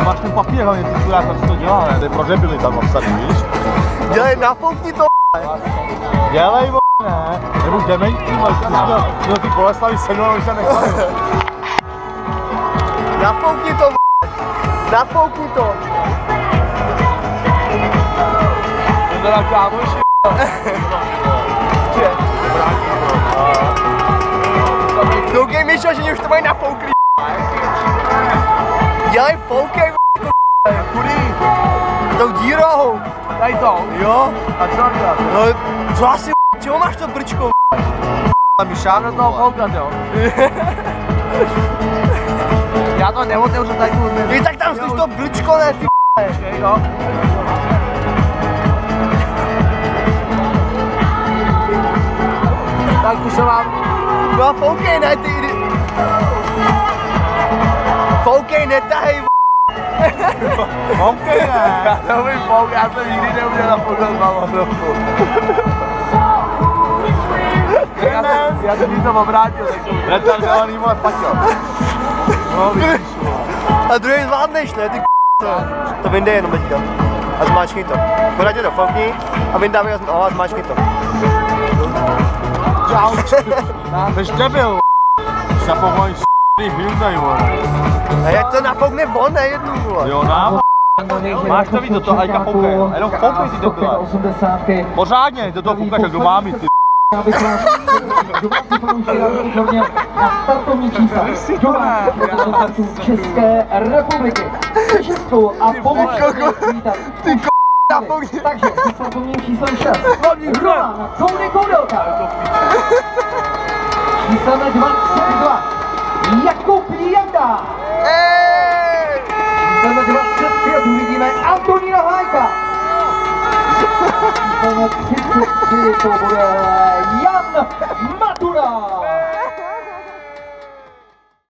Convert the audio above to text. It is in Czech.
Tam máš ten papír, hlavně ty chudák, se to dělá, ne? To je pro debily tam napsaný, víš? Dělej, nafoukni to, Dělej, ne? Nebo dementní, ale ty jsme do ty Boleslavy sednu, ale už se nechali. nafoukni to, nafoukni to. To teda kámoši. Koukej, Míšo, že už to mají nafouklý. Dělej foukej, Kudy? tou dírou. Daj to. Jo, A co mám dělat? no, co asi, čeho máš to brčko? Tam mi šáhne toho foukat, jo. Já to neotevřu tady tu I tak tam stojíš to brčko, ne, ty jo. Tak už se vám... No a foukej, ne, ty idi... Foukej, netahej, Foukej, ne? Já to umím fouk, já jsem nikdy neuměl nafoukat balonovku. Já jsem, já jsem jí to obrátil, takže... Retardovaný moje paťo. No, vidíš, vole. A druhý zvládneš, ne, ty to, to vyndej jenom teďka. A zmáčkni to. Poradě to foukni a vyndávej a zm- a zmáčkni to. Čau. Jsi debil, Zapomeň Hyundai, vole. A jak to nafoukne on, ne jednu, vole. Jo, nám. Máš to víc do toho, Ajka foukej. Jenom foukej ty debile. 80. Pořádně, do toho foukáš jak do mámy, ty. Vás na startovní čísla České republiky. Českou a pomocí vítat. Takže startovním číslem 6. Roman Koudy Koudelka. Číslem 22. Jakubieta! Znaleźła wszystkie odmienione Antonina Hajka! Ponad 30 to była Jan